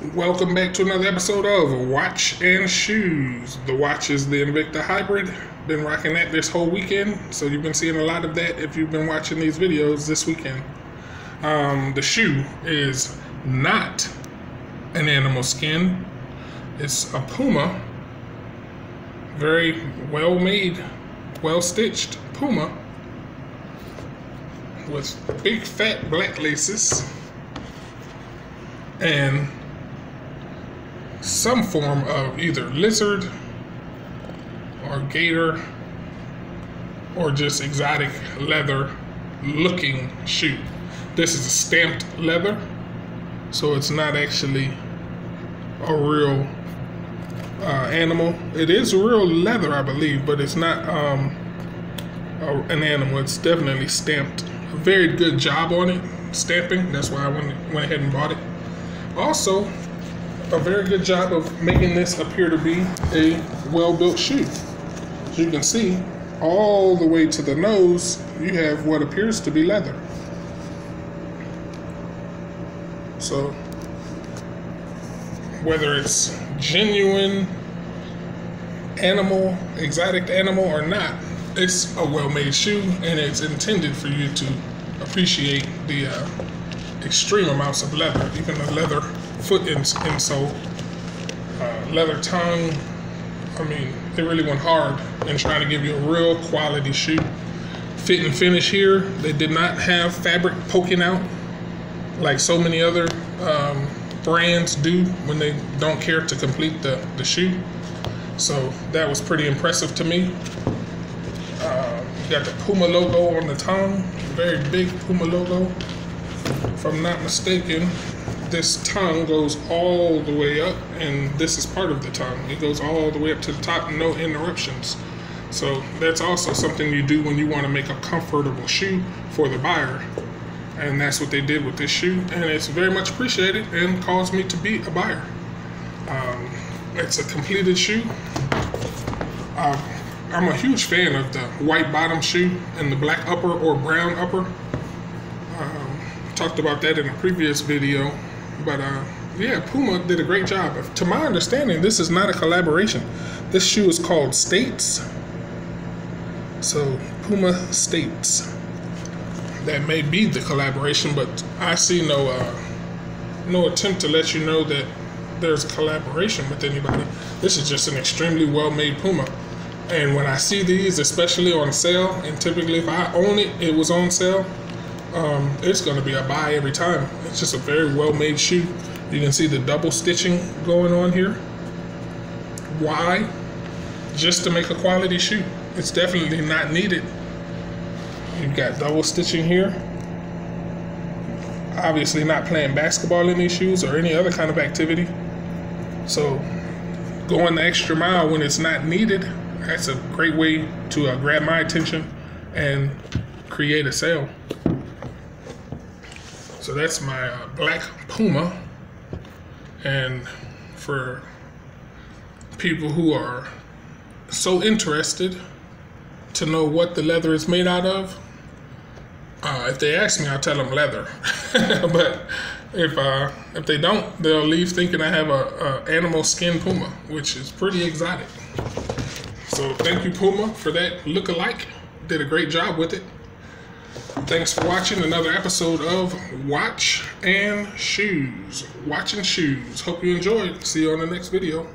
Welcome back to another episode of Watch and Shoes. The watch is the Invicta Hybrid. Been rocking that this whole weekend, so you've been seeing a lot of that if you've been watching these videos this weekend. Um, the shoe is not an animal skin, it's a Puma. Very well made, well stitched Puma with big fat black laces and some form of either lizard or gator or just exotic leather looking shoe. This is a stamped leather, so it's not actually a real uh, animal. It is real leather, I believe, but it's not um, a, an animal. It's definitely stamped. A very good job on it, stamping. That's why I went, went ahead and bought it. Also, a very good job of making this appear to be a well-built shoe. As you can see, all the way to the nose, you have what appears to be leather. So, whether it's genuine animal, exotic animal or not, it's a well-made shoe and it's intended for you to appreciate the uh, extreme amounts of leather, even the leather foot insole, uh, leather tongue. I mean, they really went hard in trying to give you a real quality shoe. Fit and finish here, they did not have fabric poking out like so many other um, brands do when they don't care to complete the, the shoe. So that was pretty impressive to me. Uh, got the Puma logo on the tongue, very big Puma logo. If I'm not mistaken, this tongue goes all the way up, and this is part of the tongue. It goes all the way up to the top, no interruptions. So that's also something you do when you want to make a comfortable shoe for the buyer. And that's what they did with this shoe, and it's very much appreciated and caused me to be a buyer. Um, it's a completed shoe. Uh, I'm a huge fan of the white bottom shoe and the black upper or brown upper. Um, talked about that in a previous video but uh, yeah, Puma did a great job. To my understanding, this is not a collaboration. This shoe is called States. So Puma States. That may be the collaboration, but I see no uh, no attempt to let you know that there's collaboration with anybody. This is just an extremely well-made Puma. And when I see these, especially on sale, and typically if I own it, it was on sale, um, it's going to be a buy every time. It's just a very well made shoe. You can see the double stitching going on here. Why? Just to make a quality shoe. It's definitely not needed. You've got double stitching here. Obviously not playing basketball in these shoes or any other kind of activity. So going the extra mile when it's not needed, that's a great way to uh, grab my attention and create a sale. So that's my uh, black Puma. And for people who are so interested to know what the leather is made out of, uh, if they ask me, I'll tell them leather. but if uh, if they don't, they'll leave thinking I have a, a animal skin Puma, which is pretty exotic. So thank you, Puma, for that look-alike. Did a great job with it. Thanks for watching another episode of Watch and Shoes. Watch and Shoes. Hope you enjoyed. See you on the next video.